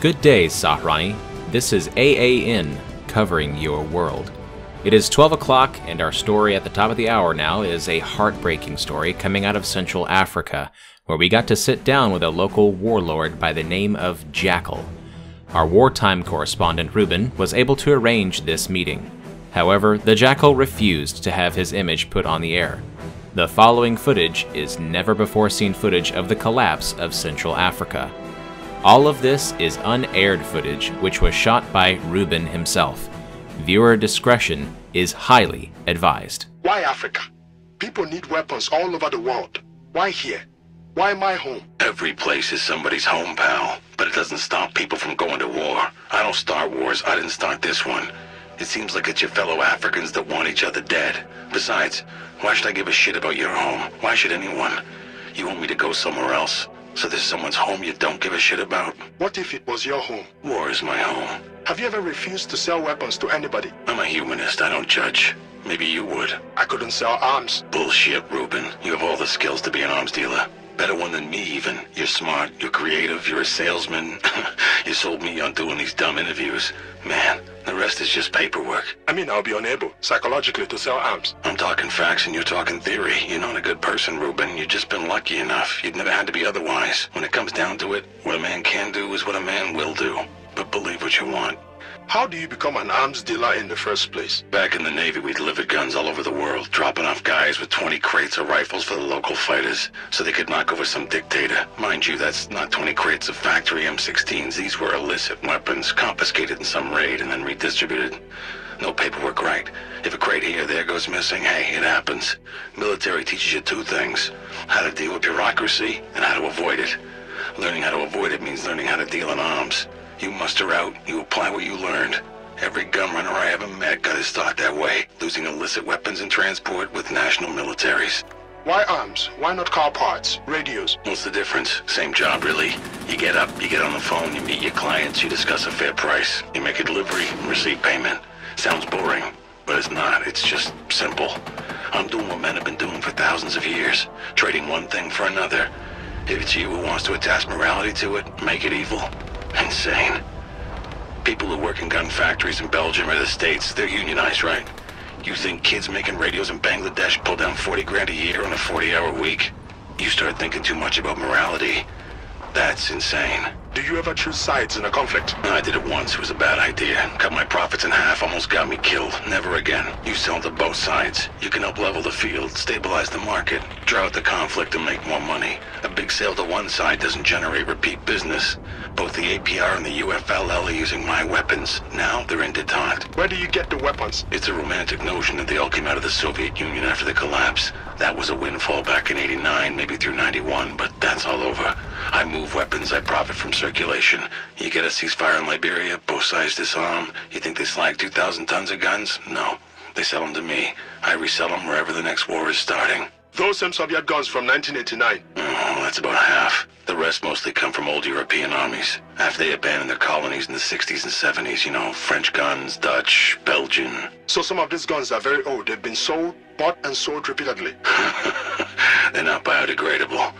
Good day, Sahrani. This is AAN, covering your world. It is 12 o'clock, and our story at the top of the hour now is a heartbreaking story coming out of Central Africa, where we got to sit down with a local warlord by the name of Jackal. Our wartime correspondent Ruben was able to arrange this meeting. However, the Jackal refused to have his image put on the air. The following footage is never before seen footage of the collapse of Central Africa. All of this is unaired footage, which was shot by Ruben himself. Viewer discretion is highly advised. Why Africa? People need weapons all over the world. Why here? Why my home? Every place is somebody's home, pal. But it doesn't stop people from going to war. I don't start wars. I didn't start this one. It seems like it's your fellow Africans that want each other dead. Besides, why should I give a shit about your home? Why should anyone? You want me to go somewhere else? So there's someone's home you don't give a shit about? What if it was your home? War is my home. Have you ever refused to sell weapons to anybody? I'm a humanist. I don't judge. Maybe you would. I couldn't sell arms. Bullshit, Ruben. You have all the skills to be an arms dealer. Better one than me, even. You're smart, you're creative, you're a salesman. you sold me on doing these dumb interviews. Man, the rest is just paperwork. I mean, I'll be unable, psychologically, to sell arms. I'm talking facts and you're talking theory. You're not a good person, Ruben. You've just been lucky enough. You'd never had to be otherwise. When it comes down to it, what a man can do is what a man will do. Believe what you want. How do you become an arms dealer in the first place? Back in the Navy, we delivered guns all over the world, dropping off guys with 20 crates of rifles for the local fighters, so they could knock over some dictator. Mind you, that's not 20 crates of factory M16s. These were illicit weapons, confiscated in some raid and then redistributed. No paperwork right. If a crate here or there goes missing, hey, it happens. Military teaches you two things. How to deal with bureaucracy and how to avoid it. Learning how to avoid it means learning how to deal in arms. You muster out, you apply what you learned. Every gun runner I ever met got his start that way, losing illicit weapons and transport with national militaries. Why arms? Why not car parts, radios? What's the difference? Same job, really. You get up, you get on the phone, you meet your clients, you discuss a fair price, you make a delivery, and receive payment. Sounds boring, but it's not. It's just simple. I'm doing what men have been doing for thousands of years, trading one thing for another. If it's you who wants to attach morality to it, make it evil. Insane. People who work in gun factories in Belgium or the States, they're unionized, right? You think kids making radios in Bangladesh pull down 40 grand a year on a 40-hour week? You start thinking too much about morality. That's insane. Do you ever choose sides in a conflict? I did it once. It was a bad idea. Cut my profits in half. Almost got me killed. Never again. You sell to both sides. You can up-level the field, stabilize the market, draw out the conflict, and make more money. A big sale to one side doesn't generate repeat business. Both the APR and the UFLL are using my weapons. Now they're in detente. Where do you get the weapons? It's a romantic notion that they all came out of the Soviet Union after the collapse. That was a windfall back in 89, maybe through 91, but that's all over. I move weapons, I profit from circulation. You get a ceasefire in Liberia, both sides disarm. You think they slag 2,000 tons of guns? No. They sell them to me. I resell them wherever the next war is starting. Those same Soviet guns from 1989. Oh, mm, that's about half. The rest mostly come from old European armies. After they abandoned their colonies in the 60s and 70s, you know, French guns, Dutch, Belgian. So some of these guns are very old. They've been sold, bought, and sold repeatedly. They're not biodegradable.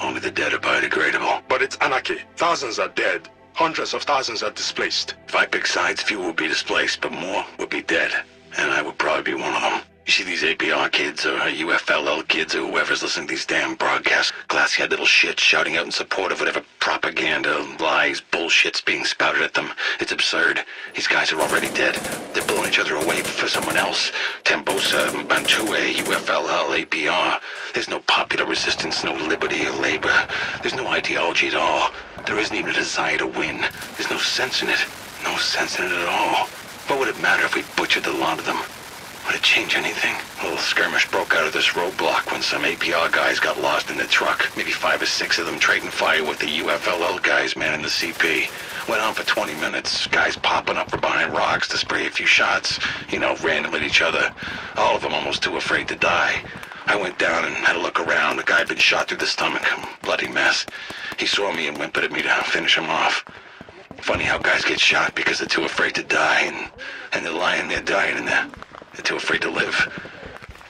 Only the dead are biodegradable. But it's anarchy. Thousands are dead. Hundreds of thousands are displaced. If I pick sides, few will be displaced, but more will be dead. And I would probably be one of them. You see these APR kids or uh, UFLL kids or whoever's listening to these damn broadcasts, glassy-eyed little shits shouting out in support of whatever propaganda, lies, bullshit's being spouted at them. It's absurd. These guys are already dead. They're blowing each other away for someone else. Tambossa, Mbantuwe, UFLL, APR. There's no popular resistance, no liberty or labor. There's no ideology at all. There isn't even a desire to win. There's no sense in it. No sense in it at all. What would it matter if we butchered the lot of them? Would it change anything? A little skirmish broke out of this roadblock when some APR guys got lost in the truck. Maybe five or six of them trading fire with the UFLL guys manning the CP. Went on for 20 minutes. Guys popping up from behind rocks to spray a few shots. You know, random at each other. All of them almost too afraid to die. I went down and had a look around. The guy had been shot through the stomach. Bloody mess. He saw me and whimpered at me to finish him off. Funny how guys get shot because they're too afraid to die and, and they're lying there dying in there. They're too afraid to live.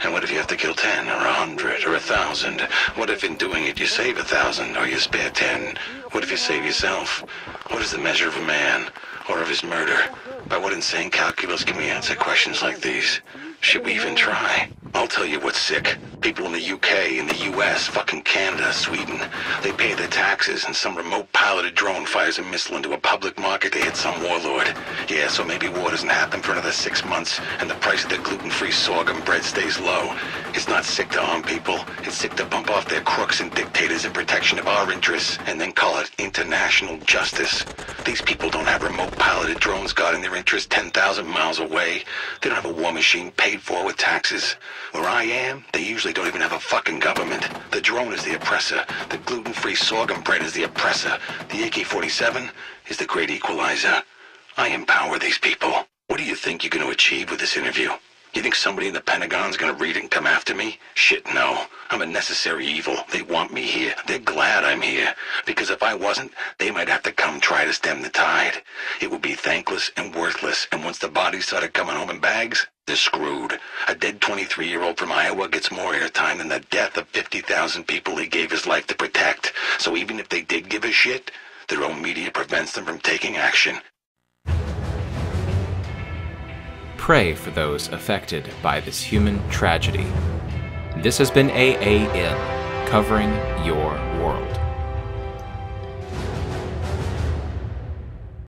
And what if you have to kill 10 or a 100 or a 1,000? What if in doing it you save a 1,000 or you spare 10? What if you save yourself? What is the measure of a man or of his murder? By what insane calculus can we answer questions like these? Should we even try? I'll tell you what's sick. People in the UK, in the US, fucking Canada, Sweden, they pay their taxes and some remote piloted drone fires a missile into a public market to hit some warlord. Yeah, so maybe war doesn't happen for another six months and the price of the gluten-free sorghum bread stays low. It's not sick to harm people. It's sick to bump off their crooks and dictators in protection of our interests and then call it international justice. These people don't have remote piloted drones guarding their interests 10,000 miles away. They don't have a war machine paid for with taxes. Where I am, they usually don't even have a fucking government. The drone is the oppressor. The gluten-free sorghum bread is the oppressor. The AK-47 is the great equalizer. I empower these people. What do you think you're going to achieve with this interview? You think somebody in the Pentagon's gonna read and come after me? Shit, no. I'm a necessary evil. They want me here. They're glad I'm here. Because if I wasn't, they might have to come try to stem the tide. It would be thankless and worthless, and once the bodies started coming home in bags, they're screwed. A dead 23-year-old from Iowa gets more airtime than the death of 50,000 people he gave his life to protect. So even if they did give a shit, their own media prevents them from taking action. Pray for those affected by this human tragedy. This has been AAN, covering your world.